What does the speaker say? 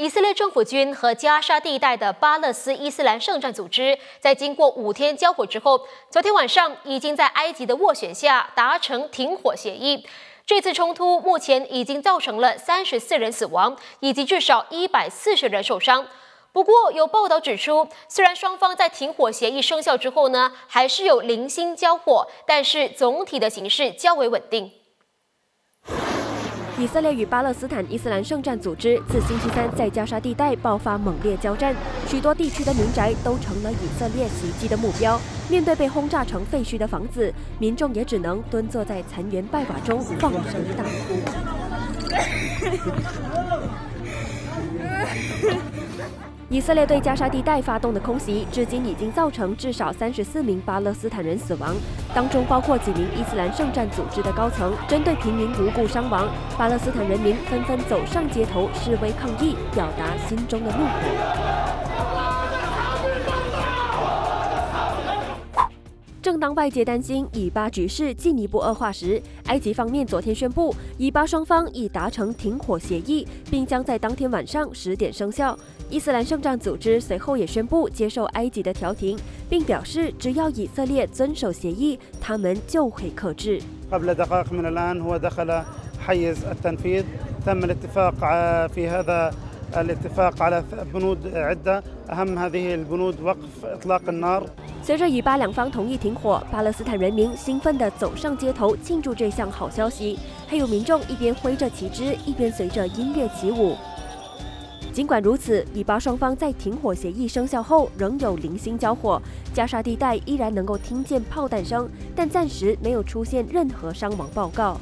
以色列政府军和加沙地带的巴勒斯伊斯兰圣战组织，在经过五天交火之后，昨天晚上已经在埃及的斡旋下达成停火协议。这次冲突目前已经造成了三十四人死亡，以及至少一百四十人受伤。不过，有报道指出，虽然双方在停火协议生效之后呢，还是有零星交火，但是总体的形势较为稳定。以色列与巴勒斯坦伊斯兰圣战组织自星期三在加沙地带爆发猛烈交战，许多地区的民宅都成了以色列袭击的目标。面对被轰炸成废墟的房子，民众也只能蹲坐在残垣败瓦中放声大哭。以色列对加沙地带发动的空袭，至今已经造成至少三十四名巴勒斯坦人死亡，当中包括几名伊斯兰圣战组织的高层。针对平民无故伤亡，巴勒斯坦人民纷纷走上街头示威抗议，表达心中的怒火。正当外界担心以巴局势进一步恶化时，埃及方面昨天宣布，以巴双方已达成停火协议，并将在当天晚上十点生效。伊斯兰圣战组织随后也宣布接受埃及的调停，并表示只要以色列遵守协议，他们就会克制。随着以巴两方同意停火，巴勒斯坦人民兴奋地走上街头庆祝这项好消息，还有民众一边挥着旗帜，一边随着音乐起舞。尽管如此，以巴双方在停火协议生效后仍有零星交火，加沙地带依然能够听见炮弹声，但暂时没有出现任何伤亡报告。